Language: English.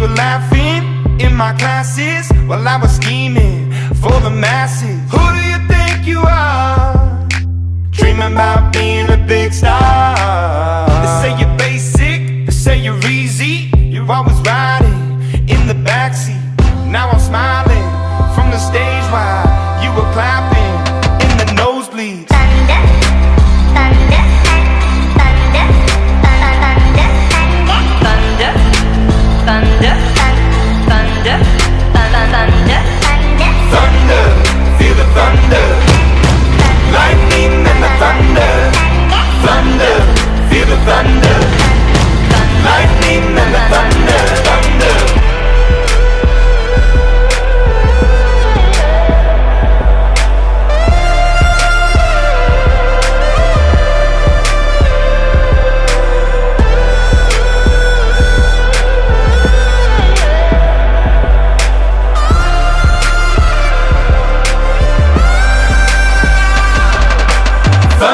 were laughing in my classes while I was scheming for the masses.